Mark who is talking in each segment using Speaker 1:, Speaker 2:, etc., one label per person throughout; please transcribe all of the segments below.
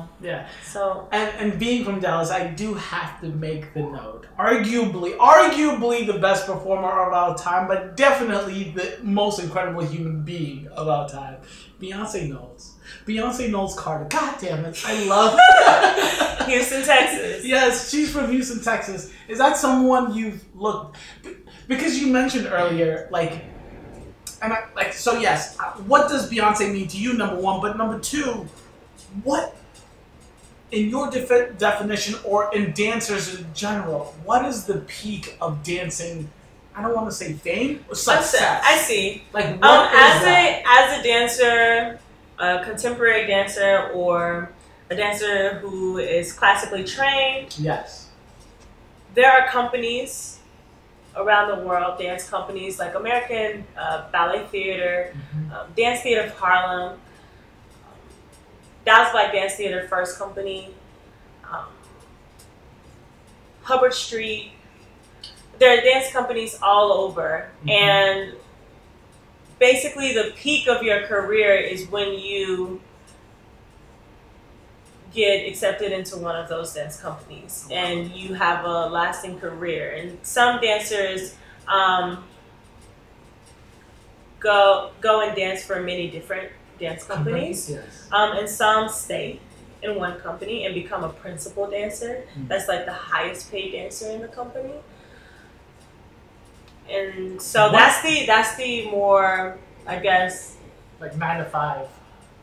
Speaker 1: know.
Speaker 2: Yeah.
Speaker 1: So
Speaker 2: And, and being from Dallas, I do have to make the note. Arguably, arguably the best performer of our time, but definitely the most incredible human being of our time. Beyonce Knowles. Beyonce Knowles Carter. God damn it. I love
Speaker 1: Houston, Texas.
Speaker 2: Yes, she's from Houston, Texas. Is that someone you've looked because you mentioned earlier, like, and I, like, so yes. What does Beyonce mean to you? Number one, but number two, what in your defi- definition or in dancers in general, what is the peak of dancing? I don't want to say fame or success.
Speaker 1: I see.
Speaker 2: Like,
Speaker 1: Um, as
Speaker 2: that?
Speaker 1: a as a dancer, a contemporary dancer, or a dancer who is classically trained,
Speaker 2: yes.
Speaker 1: there are companies around the world, dance companies like American uh, Ballet Theater,
Speaker 2: Mhm.
Speaker 1: um, Dance Theater of Harlem, Dallas Black Dance Theater First Company, um, Hubbard Street. There are dance companies all over,
Speaker 2: Mhm.
Speaker 1: and basically the peak of your career is when you get accepted into one of those dance companies and you have a lasting career and some dancers um, go go and dance for many different dance companies
Speaker 2: Yes.
Speaker 1: um, and some stay in one company and become a principal dancer
Speaker 2: Mm.
Speaker 1: that's like the highest paid dancer in the company and so
Speaker 2: What-
Speaker 1: that's the that's the more i guess
Speaker 2: Like nine to five.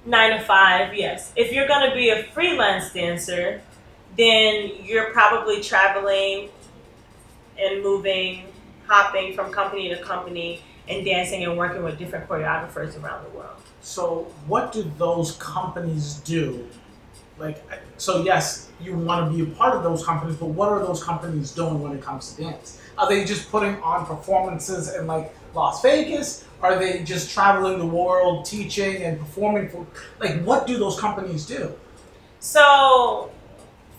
Speaker 1: nine to five, yes. If you're gonna be a freelance dancer, then you're probably traveling and moving, hopping from company to company and dancing and working with different choreographers around the world.
Speaker 2: So, what do those companies do? Like, so yes, you want to be a part of those companies, but what are those companies doing when it comes to dance? Are they just putting on performances in like Las Vegas? Are they just traveling the world, teaching and performing for? Like, what do those companies do?
Speaker 1: So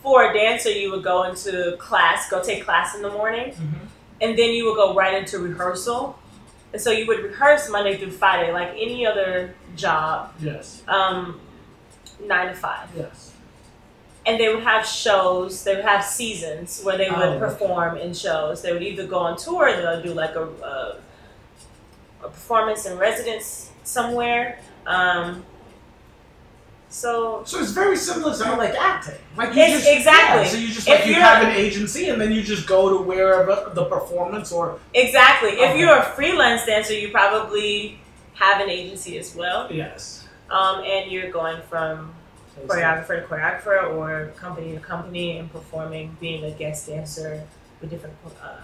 Speaker 1: for a dancer you would go into class, go take class in the morning, mm-hmm. and then you would go right into rehearsal. And so you would rehearse Monday through Friday like any other job,
Speaker 2: Yes.
Speaker 1: um, nine to five.
Speaker 2: Yes.
Speaker 1: and they would have shows. They would have seasons where they would
Speaker 2: Oh, okay.
Speaker 1: perform in shows. They would either go on tour, they would do like a, a, a performance in residence somewhere. Um, so
Speaker 2: So it's very similar to like acting. Like you just
Speaker 1: exactly.
Speaker 2: yeah, so you just like you
Speaker 1: you're-
Speaker 2: have an agency and then you just go to wherever the performance or
Speaker 1: exactly, if
Speaker 2: Okay.
Speaker 1: you're a freelance dancer, you probably have an agency as well,
Speaker 2: yes.
Speaker 1: um, and you're going from choreographer to choreographer or company to company and performing, being a guest dancer with different uh,